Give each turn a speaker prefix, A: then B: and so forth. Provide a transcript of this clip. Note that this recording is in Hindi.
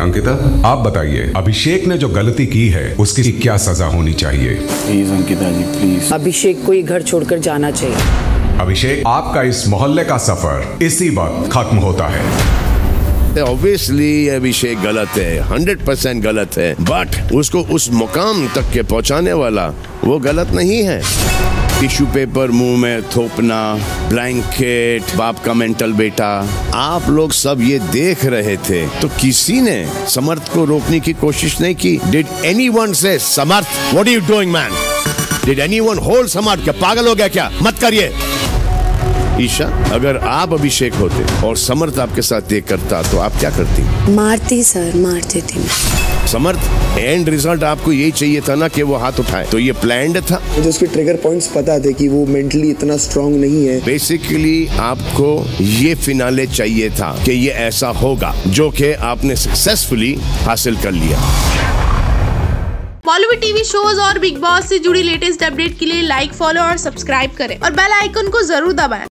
A: अंकिता आप बताइए अभिषेक ने जो गलती की है उसकी क्या सजा होनी चाहिए?
B: Please Ankita ji please.
C: अभिषेक को ही घर छोड़कर जाना चाहिए।
A: अभिषेक आपका इस मोहल्ले का सफ़र इसी वक्त खत्म होता है।
D: ऑब्वियसली अभिषेक गलत है हंड्रेड परसेंट गलत है बट उसको उस मुकाम तक के पहुँचाने वाला वो गलत नहीं है। टिश्यू पेपर, मुँह में थोपना, ब्लैंकेट, बाप का मेंटल बेटा। आप लोग सब ये देख रहे थे तो किसी ने समर्थ को रोकने की कोशिश नहीं की? Did any one see Samarth what you doing man did any one hold Samarth क्या पागल हो गया क्या? मत करिए। ईशा अगर आप अभिषेक होते और समर्थ आपके साथ ये करता तो आप क्या करती?
E: मारती सर मारती थी
D: समर्थ एंड रिज़ल्ट आपको यही चाहिए था ना कि वो हाथ उठाए। तो ये प्लान्ड था।
F: मुझे उसके ट्रिगर पॉइंट्स पता थे कि वो मेंटली इतना स्ट्रांग नहीं है।
D: बेसिकली आपको ये फिनाले चाहिए था कि ये ऐसा होगा जो कि आपने सक्सेसफुली हासिल कर लिया।
G: बॉलीवुड टीवी शोज़ और बिग बॉस से जुड़ी लेटेस्ट अपडेट के लिए लाइक फॉलो और सब्सक्राइब करें। और बेल आइकन को ज़रूर दबाएँ।